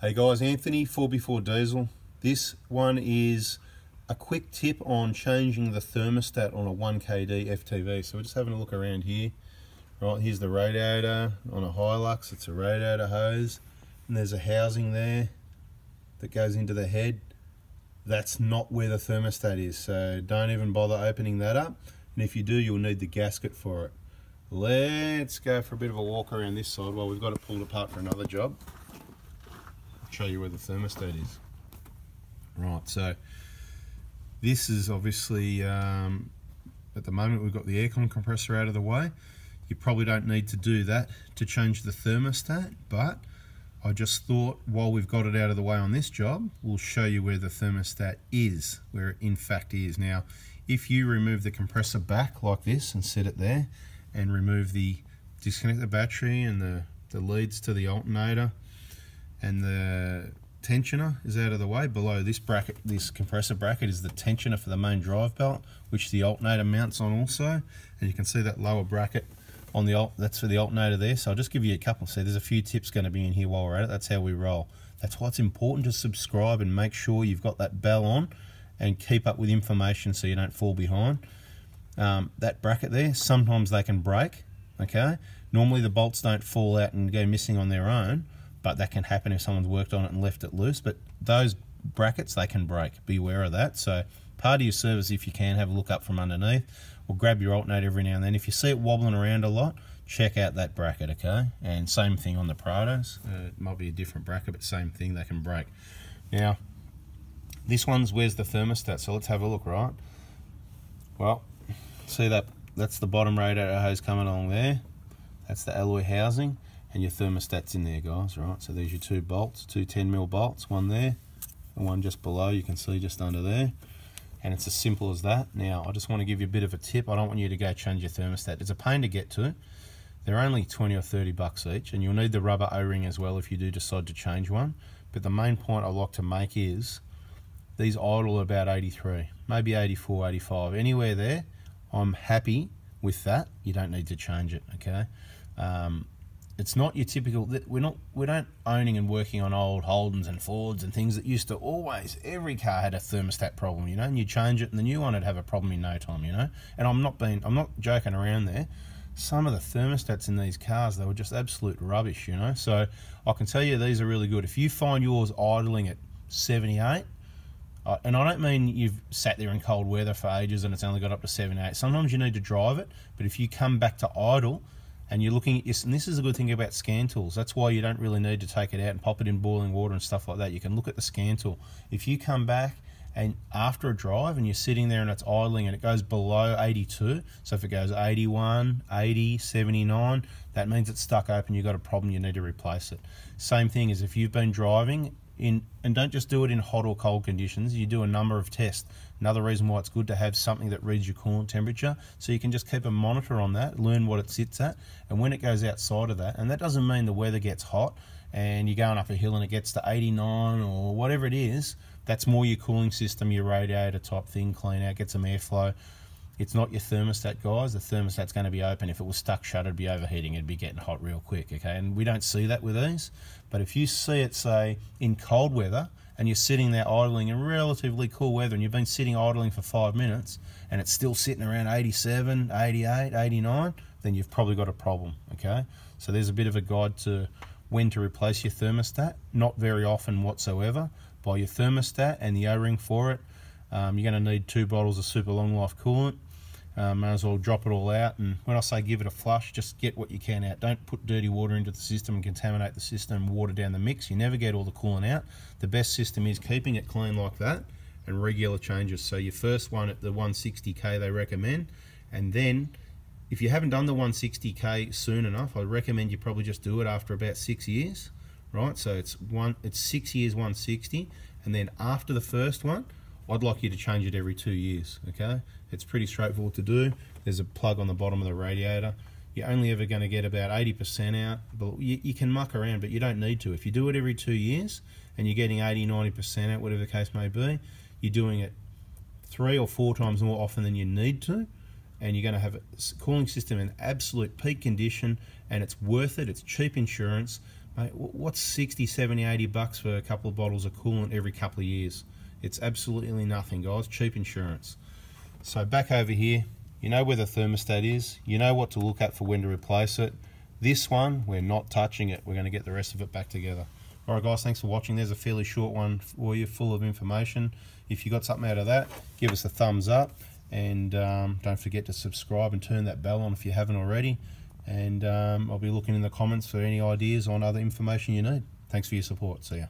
Hey guys, Anthony, 4x4 Diesel. This one is a quick tip on changing the thermostat on a 1KD FTV. So we're just having a look around here. Right, here's the radiator on a Hilux. It's a radiator hose. And there's a housing there that goes into the head. That's not where the thermostat is. So don't even bother opening that up. And if you do, you'll need the gasket for it. Let's go for a bit of a walk around this side while we've got it pulled apart for another job show you where the thermostat is. Right, so this is obviously, um, at the moment we've got the aircon compressor out of the way. You probably don't need to do that to change the thermostat, but I just thought while we've got it out of the way on this job, we'll show you where the thermostat is, where it in fact is. Now, if you remove the compressor back like this and set it there, and remove the, disconnect the battery and the, the leads to the alternator, and the tensioner is out of the way. Below this bracket, this compressor bracket is the tensioner for the main drive belt, which the alternator mounts on also. And you can see that lower bracket on the alt, that's for the alternator there. So I'll just give you a couple. So there's a few tips going to be in here while we're at it. That's how we roll. That's why it's important to subscribe and make sure you've got that bell on and keep up with information so you don't fall behind. Um, that bracket there, sometimes they can break, okay? Normally the bolts don't fall out and go missing on their own, but that can happen if someone's worked on it and left it loose. But those brackets, they can break. Beware of that. So part of your service, if you can, have a look up from underneath or grab your alternator every now and then. If you see it wobbling around a lot, check out that bracket, okay? And same thing on the Prados. Uh, it might be a different bracket, but same thing, they can break. Now, this one's where's the thermostat, so let's have a look, right? Well, see that, that's the bottom radiator hose coming along there. That's the alloy housing and your thermostat's in there guys right? So there's your two bolts two 10 mil bolts one there and one just below you can see just under there. And it's as simple as that. Now I just want to give you a bit of a tip. I don't want you to go change your thermostat. It's a pain to get to. They're only 20 or 30 bucks each and you'll need the rubber o-ring as well if you do decide to change one. But the main point I like to make is these idle about 83 maybe 84 85 anywhere there. I'm happy with that. You don't need to change it okay? Um, it's not your typical we're not we don't owning and working on old Holdens and Fords and things that used to always every car had a thermostat problem you know and you change it and the new one would have a problem in no time you know? And I'm not being I'm not joking around there. Some of the thermostats in these cars they were just absolute rubbish you know? So I can tell you these are really good. If you find yours idling at 78 uh, and I don't mean you've sat there in cold weather for ages and it's only got up to 78 sometimes you need to drive it but if you come back to idle and you're looking at this, and this is a good thing about scan tools. That's why you don't really need to take it out and pop it in boiling water and stuff like that. You can look at the scan tool. If you come back and after a drive and you're sitting there and it's idling and it goes below 82, so if it goes 81, 80, 79, that means it's stuck open, you've got a problem, you need to replace it. Same thing as if you've been driving in, and don't just do it in hot or cold conditions, you do a number of tests. Another reason why it's good to have something that reads your coolant temperature, so you can just keep a monitor on that, learn what it sits at, and when it goes outside of that, and that doesn't mean the weather gets hot and you're going up a hill and it gets to 89 or whatever it is, that's more your cooling system, your radiator type thing, clean out, get some airflow. It's not your thermostat, guys. The thermostat's going to be open. If it was stuck shut, it'd be overheating. It'd be getting hot real quick, okay? And we don't see that with these. But if you see it, say, in cold weather, and you're sitting there idling in relatively cool weather, and you've been sitting idling for five minutes, and it's still sitting around 87, 88, 89, then you've probably got a problem, okay? So there's a bit of a guide to when to replace your thermostat. Not very often whatsoever. Buy your thermostat and the O-ring for it. Um, you're going to need two bottles of super long life coolant um, may as well drop it all out. And when I say give it a flush, just get what you can out. Don't put dirty water into the system and contaminate the system water down the mix. You never get all the coolant out. The best system is keeping it clean like that and regular changes. So your first one at the 160k they recommend, and then if you haven't done the 160k soon enough, I recommend you probably just do it after about six years, right? So it's one, it's six years 160, and then after the first one, I'd like you to change it every two years, okay? It's pretty straightforward to do. There's a plug on the bottom of the radiator. You're only ever going to get about 80% out, but you, you, can muck around, but you don't need to. If you do it every two years and you're getting 80, 90% out, whatever the case may be, you're doing it three or four times more often than you need to, and you're going to have a cooling system in absolute peak condition, and it's worth it. It's cheap insurance, Mate, what's 60, 70, 80 bucks for a couple of bottles of coolant every couple of years? It's absolutely nothing, guys. Cheap insurance. So back over here, you know where the thermostat is. You know what to look at for when to replace it. This one, we're not touching it. We're going to get the rest of it back together. Alright guys, thanks for watching. There's a fairly short one for you, full of information. If you got something out of that, give us a thumbs up. And um, don't forget to subscribe and turn that bell on if you haven't already. And um, I'll be looking in the comments for any ideas on other information you need. Thanks for your support. See ya.